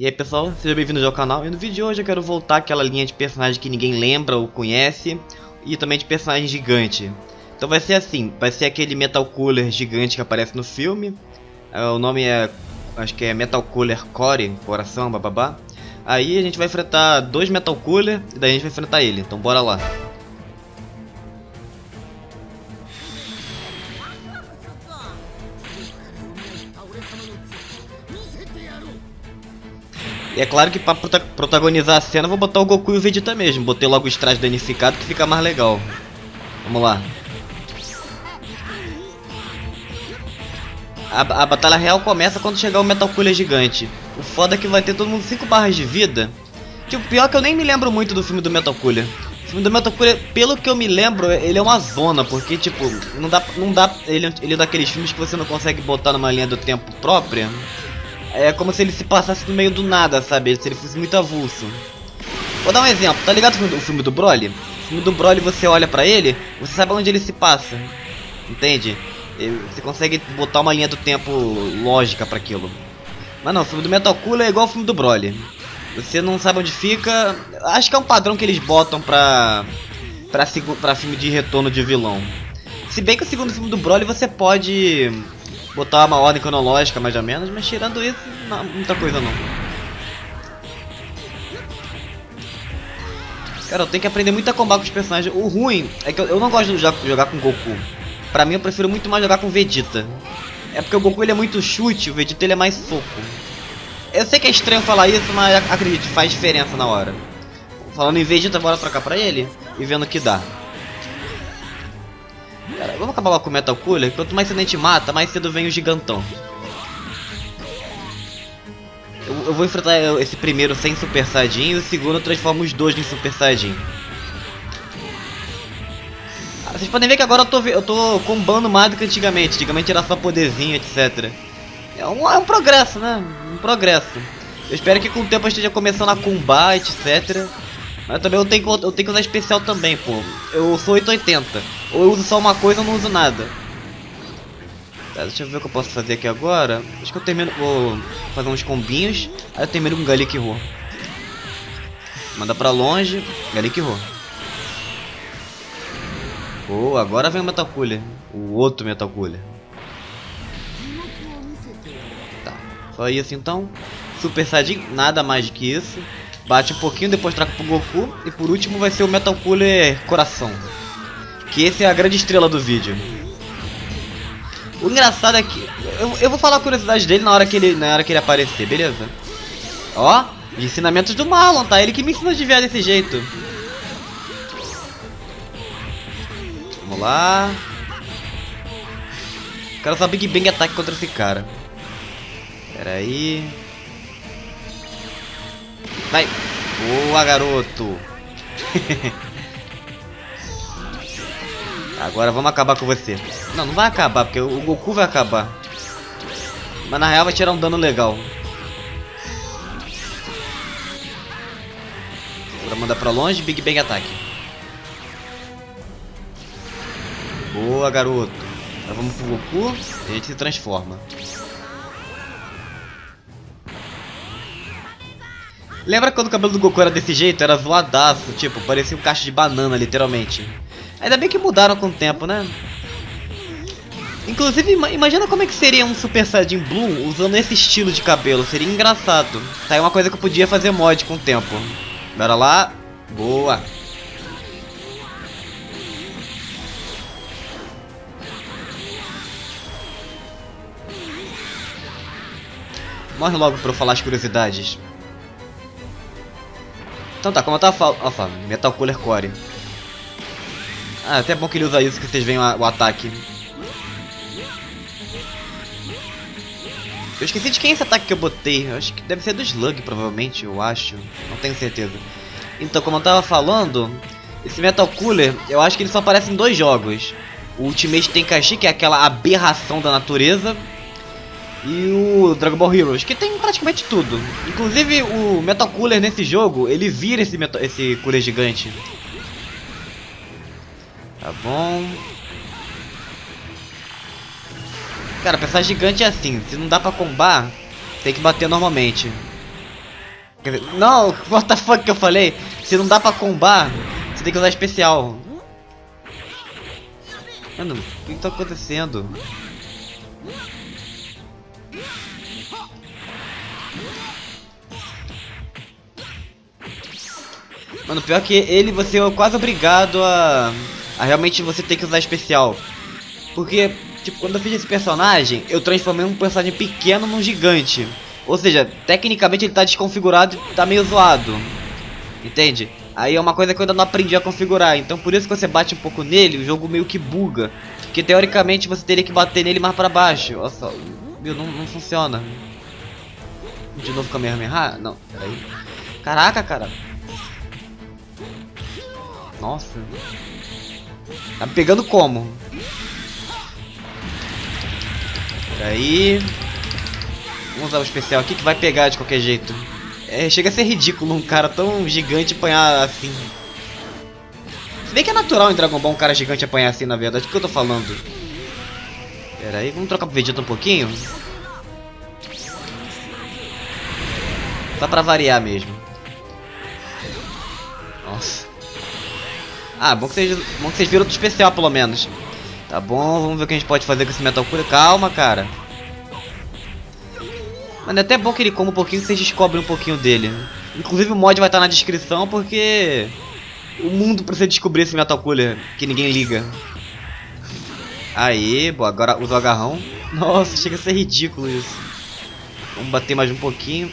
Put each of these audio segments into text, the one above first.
E aí pessoal, sejam bem-vindos ao canal. E no vídeo de hoje eu quero voltar àquela linha de personagem que ninguém lembra ou conhece E também de personagem gigante. Então vai ser assim, vai ser aquele Metal Cooler gigante que aparece no filme. É, O nome é, acho que é Metal Cooler Core, coração, bababá. Aí a gente vai enfrentar dois Metal Cooler e daí a gente vai enfrentar ele, então bora lá E é claro que pra prota protagonizar a cena vou botar o Goku e o Vegeta mesmo. Botei logo os trajes danificados que fica mais legal. Vamos lá. A, a batalha real começa quando chegar o Metal Cooler gigante. O foda é que vai ter todo mundo 5 barras de vida. Que o pior é que eu nem me lembro muito do filme do Metal Cooler. O filme do Metal Cooler, pelo que eu me lembro, ele é uma zona, porque tipo, não dá, não dá ele, ele é daqueles filmes que você não consegue botar numa linha do tempo própria. É como se ele se passasse no meio do nada, sabe? Se ele fosse muito avulso. Vou dar um exemplo, tá ligado o filme do Broly? O filme do Broly você olha pra ele, você sabe onde ele se passa. Entende? Você consegue botar uma linha do tempo lógica para aquilo. Mas não, o filme do Metal Cooler é igual ao filme do Broly. Você não sabe onde fica. Acho que é um padrão que eles botam pra, pra, pra filme de retorno de vilão. Se bem que o segundo filme do Broly você pode botar uma ordem cronológica mais ou menos, mas tirando isso, não, muita coisa não. Cara, eu tenho que aprender muito a combar com os personagens. O ruim é que eu, não gosto de jogar, jogar com Goku. Pra mim, eu prefiro muito mais jogar com Vegeta. É porque o Goku ele é muito chute, o Vegeta ele é mais soco. Eu sei que é estranho falar isso, mas acredite, faz diferença na hora. Falando em Vegeta, bora trocar pra ele e vendo o que dá. Cara, vamos acabar logo com o Metal Cooler. Quanto mais cedo a gente mata, mais cedo vem o gigantão. Eu, eu vou enfrentar esse primeiro sem Super Saiyajin e o segundo eu transformo os dois em Super Saiyajin. Ah, vocês podem ver que agora eu tô, eu tô combando mais do que antigamente. Antigamente era só poderzinho, etc. É um, é um progresso, né? Um progresso. Eu espero que com o tempo eu esteja começando a combar, etc. Mas também eu tenho, que, eu tenho que usar especial também, pô. Eu sou 880. Ou eu uso só uma coisa ou não uso nada. Tá, deixa eu ver o que eu posso fazer aqui agora. Acho que eu termino. Vou fazer uns combinhos. Aí eu termino com Galick Ro. Manda pra longe. Galick Ro. Oh, agora vem o Metal Cooler. O outro Metal Cooler. Tá. Só isso então. Super Saiyajin, nada mais que isso. Bate um pouquinho, depois troca pro Goku. E por último vai ser o Metal Cooler Coração. Que esse é a grande estrela do vídeo. O engraçado é que... Eu, eu vou falar a curiosidade dele na hora, que ele, na hora que ele aparecer, beleza? Ó, ensinamentos do Marlon, tá? Ele que me ensina a desviar desse jeito. Vamos lá. Quero usar Big Bang Attack contra esse cara. Pera aí. Vai. Boa, garoto. Agora vamos acabar com você. Não, não vai acabar, porque o Goku vai acabar. Mas na real vai tirar um dano legal. Agora manda pra longe, Big Bang ataque. Boa, garoto. Agora vamos pro Goku e a gente se transforma. Lembra quando o cabelo do Goku era desse jeito? Era zoadaço, tipo, parecia um caixa de banana, literalmente. Ainda bem que mudaram com o tempo, né? Inclusive, imagina como é que seria um Super Saiyajin Blue usando esse estilo de cabelo. Seria engraçado. Tá aí uma coisa que eu podia fazer mod com o tempo. Bora lá. Boa. Morre logo pra eu falar as curiosidades. Então tá, como eu tava falando, Metal Cooler Core. Ah, até bom que ele usa isso que vocês veem o ataque. Eu esqueci de quem é esse ataque que eu botei. Eu acho que deve ser do Slug, provavelmente, eu acho. Não tenho certeza. Então, como eu tava falando, esse Metal Cooler, eu acho que ele só aparece em dois jogos. O Ultimate Tenkaichi, que é aquela aberração da natureza, e o Dragon Ball Heroes, que tem praticamente tudo. Inclusive o Metal Cooler nesse jogo, ele vira esse, metal, esse cooler gigante. Tá bom. Cara, pensar gigante é assim, se não dá pra combar, tem que bater normalmente. Quer dizer, não, what the fuck que eu falei? Se não dá pra combar, você tem que usar especial. Mano, o que, tá acontecendo? Mano, pior que ele, você é quase obrigado a, a realmente você ter que usar especial. Porque, tipo, quando eu fiz esse personagem, eu transformei um personagem pequeno num gigante. Ou seja, tecnicamente ele tá desconfigurado e tá meio zoado. Entende? Aí é uma coisa que eu ainda não aprendi a configurar. Então por isso que você bate um pouco nele, o jogo meio que buga. Porque teoricamente você teria que bater nele mais pra baixo. Olha só. Meu, não, não funciona. De novo com a Kamehameha? Não, peraí. Caraca, cara. Nossa. Tá me pegando como? Peraí. Vamos usar o especial aqui que vai pegar de qualquer jeito. É, chega a ser ridículo um cara tão gigante apanhar assim. Se bem que é natural em Dragon Ball um cara gigante apanhar assim, na verdade. O que eu tô falando? Pera aí, vamos trocar pro Vegeta um pouquinho? Só pra variar mesmo. Ah, bom que vocês, bom que vocês viram do especial pelo menos. Tá bom, vamos ver o que a gente pode fazer com esse Metal Cooler. Calma, cara. Mano, é até bom que ele coma um pouquinho, vocês descobrem um pouquinho dele. Inclusive o mod vai estar na descrição porque o mundo precisa descobrir esse Metal Cooler que ninguém liga. Aí, boa, agora usa o agarrão. Nossa, chega a ser ridículo isso. Vamos bater mais um pouquinho.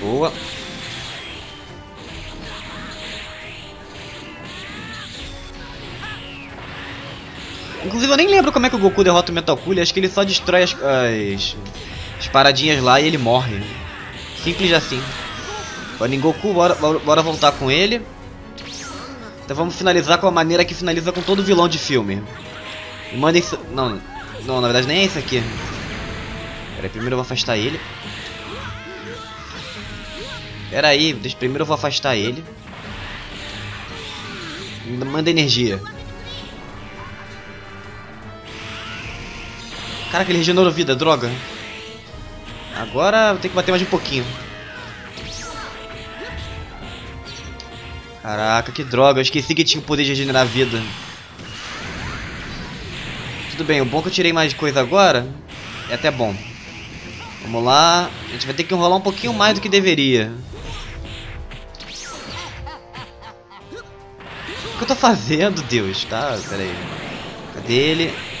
Boa. Inclusive eu nem lembro como é que o Goku derrota o Metal Cooler, acho que ele só destrói as, as as paradinhas lá e ele morre. Simples assim. Panin Goku, bora, bora voltar com ele. Então vamos finalizar com a maneira que finaliza com todo vilão de filme. Mandem... Não, não, na verdade nem é isso aqui. Pera aí, primeiro eu vou afastar ele. Pera aí, deixa, primeiro eu vou afastar ele. Manda energia. Caraca, ele regenerou vida, droga. Agora tem que bater mais um pouquinho. Caraca, que droga. Eu esqueci que tinha o poder de regenerar vida. Tudo bem, o bom que eu tirei mais coisa agora é até bom. Vamos lá. A gente vai ter que enrolar um pouquinho mais do que deveria. O que eu tô fazendo, Deus? Tá, pera aí. Cadê ele?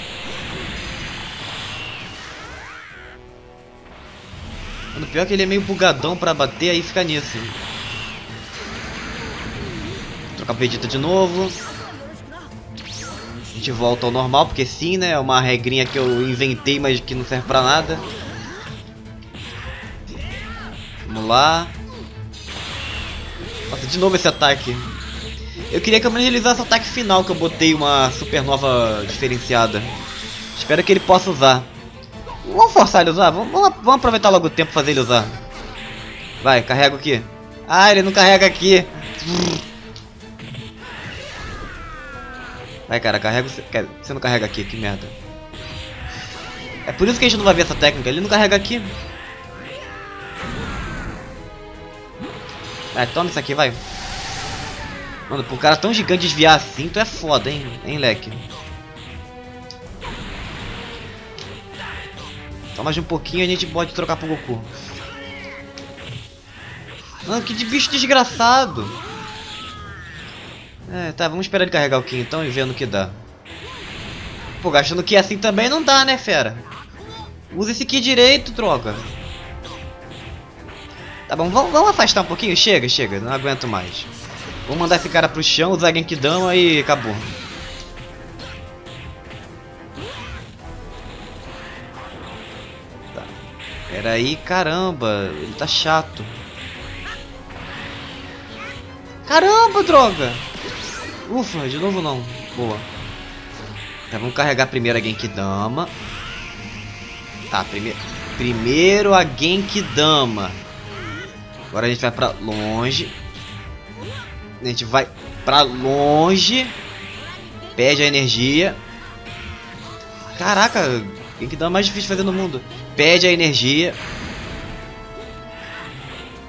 Pior que ele é meio bugadão pra bater, aí fica nisso. Trocar Vegeta de novo. A gente volta ao normal, porque sim, né? É uma regrinha que eu inventei, mas que não serve pra nada. Vamos lá. Nossa, de novo esse ataque. Eu queria que eu realizasse o ataque final, que eu botei uma supernova diferenciada. Espero que ele possa usar. Vamos forçar ele a usar? Vamos, vamos, aproveitar logo o tempo fazer ele usar. Vai, carrega aqui. Ah, ele não carrega aqui. Vai, cara, carrega... Você não carrega aqui, que merda. É por isso que a gente não vai ver essa técnica. Ele não carrega aqui. Vai, toma isso aqui, vai. Mano, pro cara tão gigante desviar assim, tu é foda, hein, hein, leque. Só mais um pouquinho a gente pode trocar pro Goku. Mano, que bicho desgraçado. É, tá, vamos esperar ele carregar o Ki então e vendo o que dá. Pô, gastando Ki assim também não dá, né, fera? Usa esse Ki direito, droga. Tá bom, vamos, vamos, afastar um pouquinho? Chega, chega, não aguento mais. Vou mandar esse cara pro chão, usar Genkidama e acabou. Pera aí, caramba, ele tá chato. Caramba, droga! Ufa, de novo não. Boa. Tá, vamos carregar primeiro a Genkidama. Tá, primeiro, primeiro a Genkidama. Agora a gente vai pra longe. A gente vai pra longe. Pede a energia. Caraca, Genkidama é mais difícil de fazer no mundo. Pede a energia.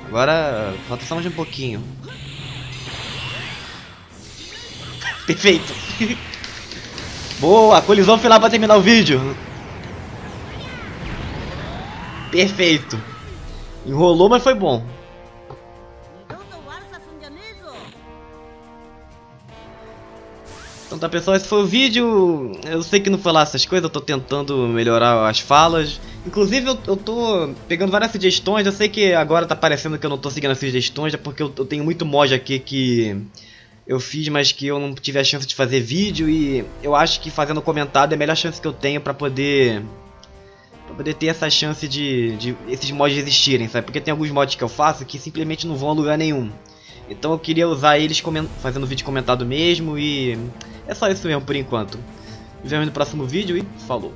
Agora, falta só mais um pouquinho. Perfeito. Boa, colisão final pra terminar o vídeo. Perfeito. Enrolou, mas foi bom. Então tá pessoal, esse foi o vídeo. Eu sei que não lá essas coisas, eu tô tentando melhorar as falas. Inclusive eu, eu tô pegando várias sugestões, eu sei que agora tá parecendo que eu não tô seguindo as sugestões, é porque eu, eu tenho muito mod aqui que eu fiz, mas que eu não tive a chance de fazer vídeo e eu acho que fazendo comentado é a melhor chance que eu tenho pra poder pra poder ter essa chance de, de esses mods existirem, sabe? Porque tem alguns mods que eu faço que simplesmente não vão a lugar nenhum. Então eu queria usar eles fazendo vídeo comentado mesmo e é só isso mesmo por enquanto. Nos vemos no próximo vídeo e falou!